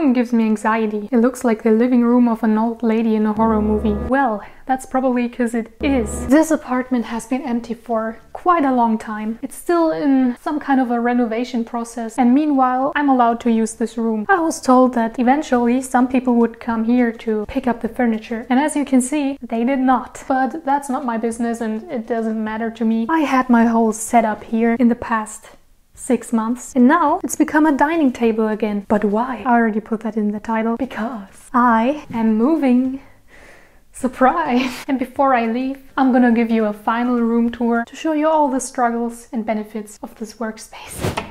room gives me anxiety. It looks like the living room of an old lady in a horror movie. Well, that's probably because it is. This apartment has been empty for quite a long time. It's still in some kind of a renovation process and meanwhile I'm allowed to use this room. I was told that eventually some people would come here to pick up the furniture and as you can see they did not. But that's not my business and it doesn't matter to me. I had my whole setup here in the past six months. And now it's become a dining table again. But why? I already put that in the title. Because I am moving. Surprise! And before I leave, I'm gonna give you a final room tour to show you all the struggles and benefits of this workspace.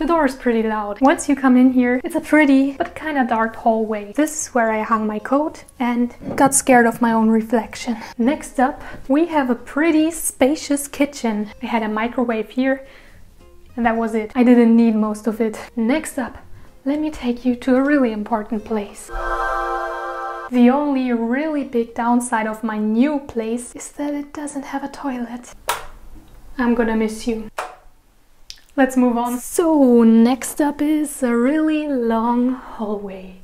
The door is pretty loud. Once you come in here, it's a pretty but kind of dark hallway. This is where I hung my coat and got scared of my own reflection. Next up, we have a pretty spacious kitchen. I had a microwave here and that was it. I didn't need most of it. Next up, let me take you to a really important place. The only really big downside of my new place is that it doesn't have a toilet. I'm gonna miss you. Let's move on. So next up is a really long hallway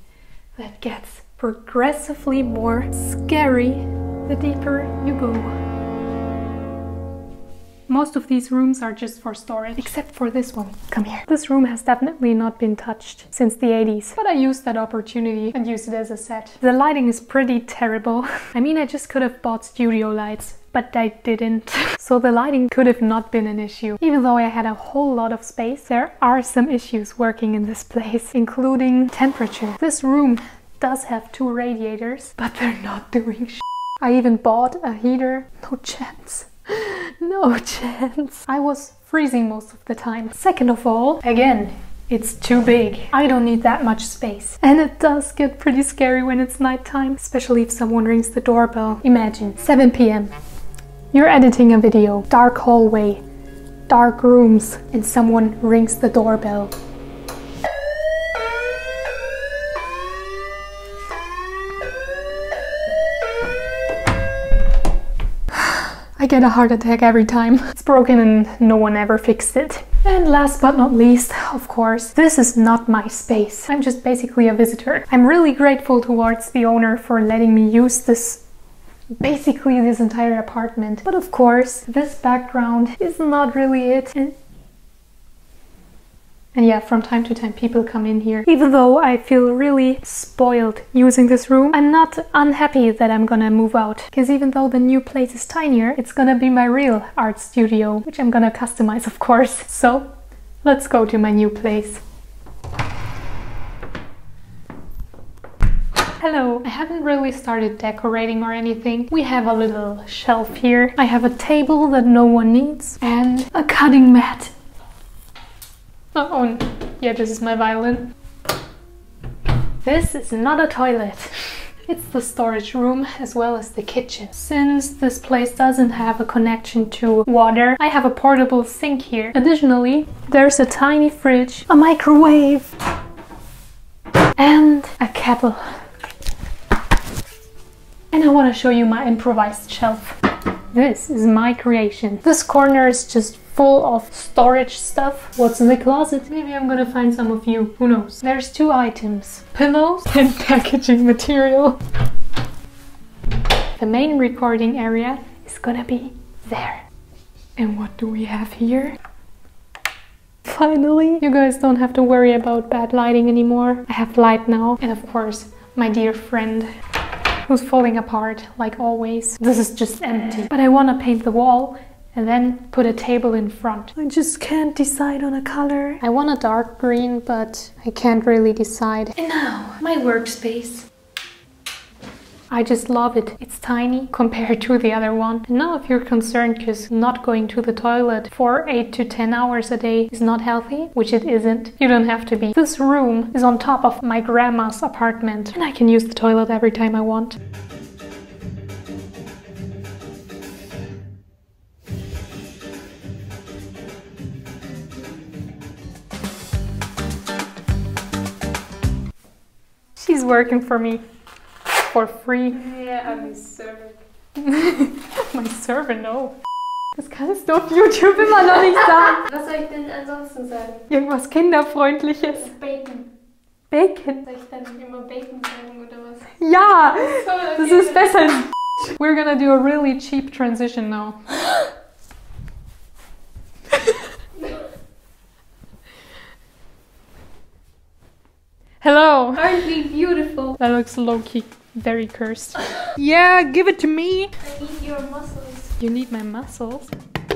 that gets progressively more scary the deeper you go. Most of these rooms are just for storage, except for this one. Come here. This room has definitely not been touched since the 80s, but I used that opportunity and used it as a set. The lighting is pretty terrible. I mean, I just could have bought studio lights, but I didn't. so the lighting could have not been an issue. Even though I had a whole lot of space, there are some issues working in this place, including temperature. This room does have two radiators, but they're not doing sh I even bought a heater. No chance. no chance. I was freezing most of the time. Second of all, again, it's too big. I don't need that much space. And it does get pretty scary when it's nighttime, especially if someone rings the doorbell. Imagine 7 p.m. You're editing a video, dark hallway, dark rooms, and someone rings the doorbell. I get a heart attack every time. It's broken and no one ever fixed it. And last but not least, of course, this is not my space. I'm just basically a visitor. I'm really grateful towards the owner for letting me use this basically this entire apartment. But of course, this background is not really it. And and yeah, from time to time people come in here. Even though I feel really spoiled using this room, I'm not unhappy that I'm gonna move out. Because even though the new place is tinier, it's gonna be my real art studio, which I'm gonna customize of course. So let's go to my new place. Hello, I haven't really started decorating or anything. We have a little shelf here. I have a table that no one needs and a cutting mat Oh, and yeah, this is my violin. This is not a toilet. It's the storage room as well as the kitchen. Since this place doesn't have a connection to water, I have a portable sink here. Additionally, there's a tiny fridge, a microwave, and a kettle. And I want to show you my improvised shelf. This is my creation. This corner is just full of storage stuff. What's in the closet? Maybe I'm gonna find some of you. Who knows? There's two items. Pillows and packaging material. The main recording area is gonna be there. And what do we have here? Finally, you guys don't have to worry about bad lighting anymore. I have light now. And of course, my dear friend who's falling apart like always. This is just empty. But I want to paint the wall and then put a table in front. I just can't decide on a color. I want a dark green, but I can't really decide. And now, my workspace. I just love it. It's tiny compared to the other one. And now if you're concerned because not going to the toilet for 8 to 10 hours a day is not healthy, which it isn't, you don't have to be. This room is on top of my grandma's apartment and I can use the toilet every time I want. She's working for me for free. Yeah, I'm his servant. My servant, no. Das kannst du auf YouTube immer noch nicht sagen. Was soll ich denn ansonsten sagen? Irgendwas Kinderfreundliches. Bacon. Bacon. Soll ich dann immer Bacon sagen oder was? Ja, So, das okay. ist besser We're gonna do a really cheap transition now. Beautiful? That looks low key very cursed. Yeah, give it to me. I need your muscles. You need my muscles.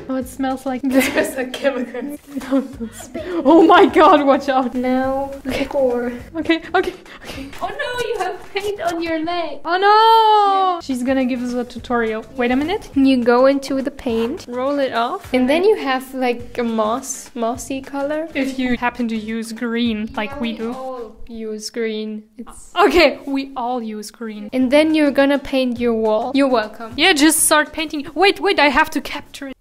Oh, it smells like Just a chemical. Oh my god, watch out. Now, pour. Okay, okay, okay. Oh no, you have paint on your leg. Oh no! She's gonna give us a tutorial. Wait a minute. You go into the paint, roll it off, and then you have like a moss, mossy color. If you happen to use green like we do. Use green. It's ah, Okay, we all use green. and then you're gonna paint your wall. You're welcome. Yeah, just start painting. Wait, wait, I have to capture it.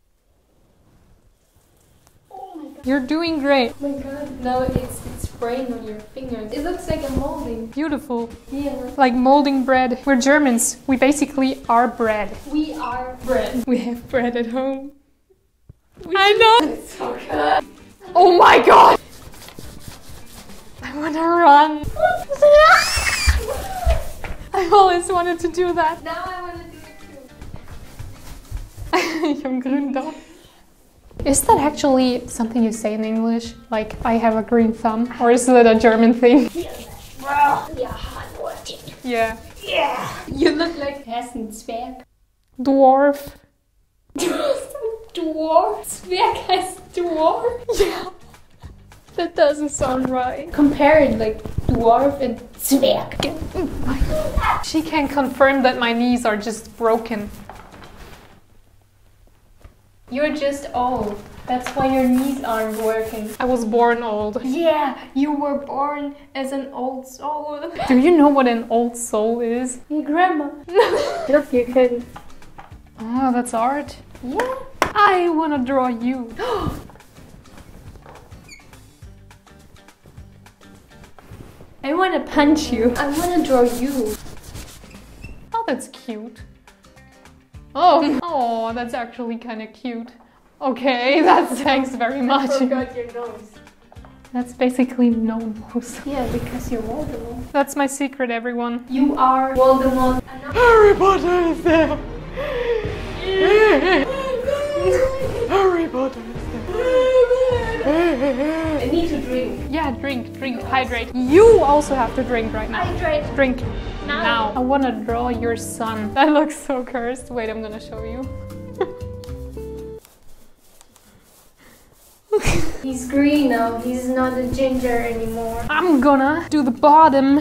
You're doing great. Oh my god, now it's it's spraying on your fingers. It looks like a molding. Beautiful. Yeah. Like molding bread. We're Germans. We basically are bread. We are bread. We have bread at home. We I know. It's so good. Oh my god! I wanna run. I always wanted to do that. Now I wanna do it too. ich hab grün Daumen. Is that actually something you say in English? Like, I have a green thumb? Or is it a German thing? Ja, handworking. Yeah. Yeah. You look like Hessen-Zwerg. Dwarf. Dwarf? Zwerg heißt Dwarf? Yeah. That doesn't sound right. Compare it like dwarf and Zwerg. She can confirm that my knees are just broken. You're just old. That's why your knees aren't working. I was born old. Yeah, you were born as an old soul. Do you know what an old soul is? Your grandma. Look, you can. Oh, that's art. Yeah. I wanna draw you. I want to punch you. I want to draw you. Oh, that's cute. Oh, oh, that's actually kind of cute. Okay, that's thanks very much. Forgot your nose. That's basically no nose. Yeah, because you're Voldemort. That's my secret, everyone. You are Voldemort. Harry Potter is there. Harry Potter is I need to drink. Yeah, drink, drink, hydrate. You also have to drink right now. Hydrate. Drink Now. now. I want to draw your son. That looks so cursed. Wait, I'm gonna show you. He's green now. He's not a ginger anymore. I'm gonna do the bottom.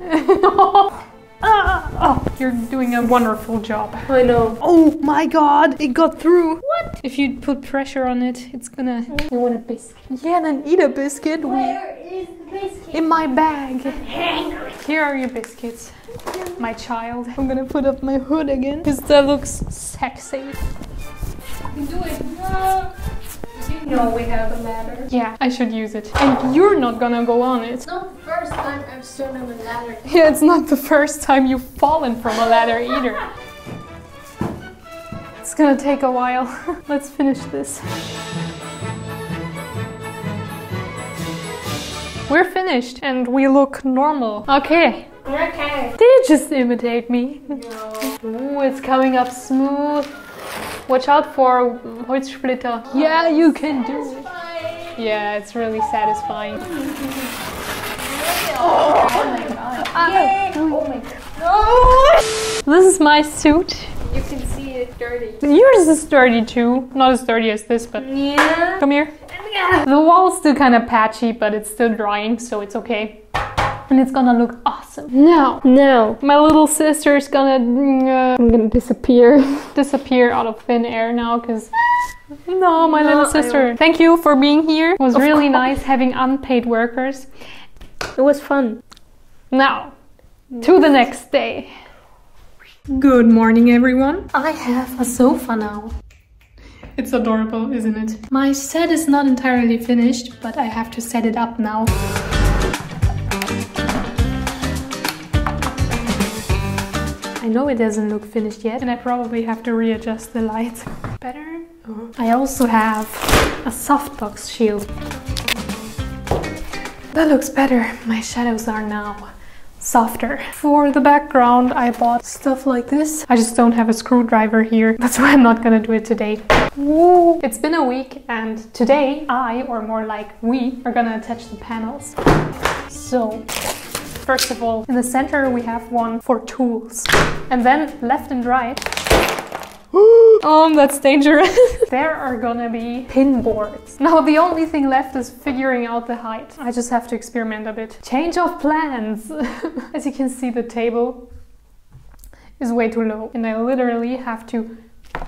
Ah, oh, you're doing a wonderful job. I know. Oh my god, it got through. What? If you put pressure on it, it's gonna. You want a biscuit? Yeah, then eat a biscuit. We- Where is the biscuit? In my bag. Hangry. Here are your biscuits, my child. I'm gonna put up my hood again because that looks sexy. You do it. No. You know we have a ladder. Yeah, I should use it. And you're not gonna go on it. It's not the first time I've stood on a ladder. Yeah, it's not the first time you've fallen from a ladder either. It's gonna take a while. Let's finish this. We're finished and we look normal. Okay. Okay. Did you just imitate me? No. Ooh, it's coming up smooth. Watch out for Holzsplitter. Yeah, you can do it. Yeah, it's really satisfying. Oh my god. Oh Yay. Oh my god. No. This is my suit. You can see it dirty. Yours is dirty too. Not as dirty as this, but Yeah. come here. The wall's still kind of patchy, but it's still drying, so it's okay. And it's gonna look awesome. Now, No. my little sister's gonna mm, uh, I'm gonna disappear. disappear out of thin air now, because no, my No, little sister. Thank you for being here. It was Of really course. nice having unpaid workers. It was fun. Now, to the next day. Good morning, everyone. I have a sofa now. It's adorable, isn't it? My set is not entirely finished, but I have to set it up now. I know it doesn't look finished yet and I probably have to readjust the lights. Better? Oh. I also have a softbox shield. That looks better. My shadows are now softer. For the background, I bought stuff like this. I just don't have a screwdriver here. That's why I'm not gonna do it today. Woo. It's been a week and today I, or more like we, are gonna attach the panels. So, first of all, in the center we have one for tools. And then left and right oh, that's dangerous. there are gonna be pin boards. Now the only thing left is figuring out the height. I just have to experiment a bit. Change of plans. As you can see, the table is way too low and I literally have to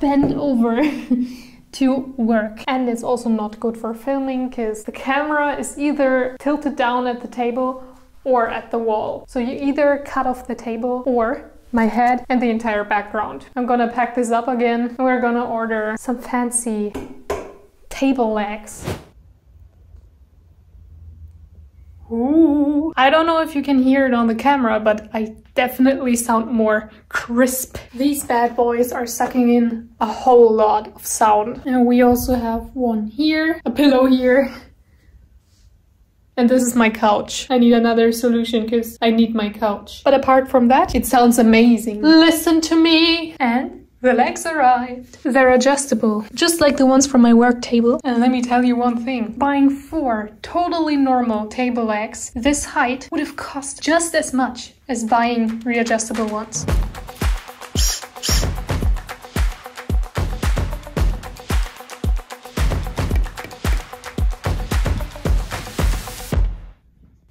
bend over to work. And it's also not good for filming because the camera is either tilted down at the table or at the wall. So you either cut off the table or my head and the entire background. I'm gonna pack this up again and we're gonna order some fancy table legs. Ooh. I don't know if you can hear it on the camera, but I definitely sound more crisp. These bad boys are sucking in a whole lot of sound. And we also have one here, a pillow here, and this is my couch. I need another solution because I need my couch. But apart from that, it sounds amazing. Listen to me! And the legs arrived. They're adjustable, just like the ones from my work table. And let me tell you one thing. Buying four totally normal table legs this height would have cost just as much as buying readjustable ones.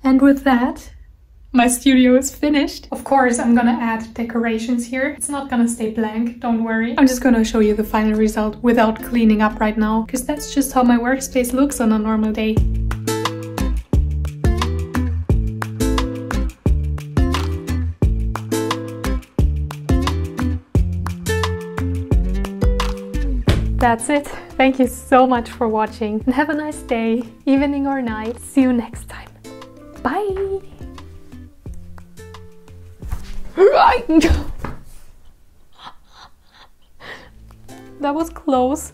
And with that, my studio is finished. Of course, I'm gonna add decorations here. It's not gonna stay blank, don't worry. I'm just gonna show you the final result without cleaning up right now, because that's just how my workspace looks on a normal day. That's it. Thank you so much for watching and have a nice day, evening or night. See you next time. Bye. that was close.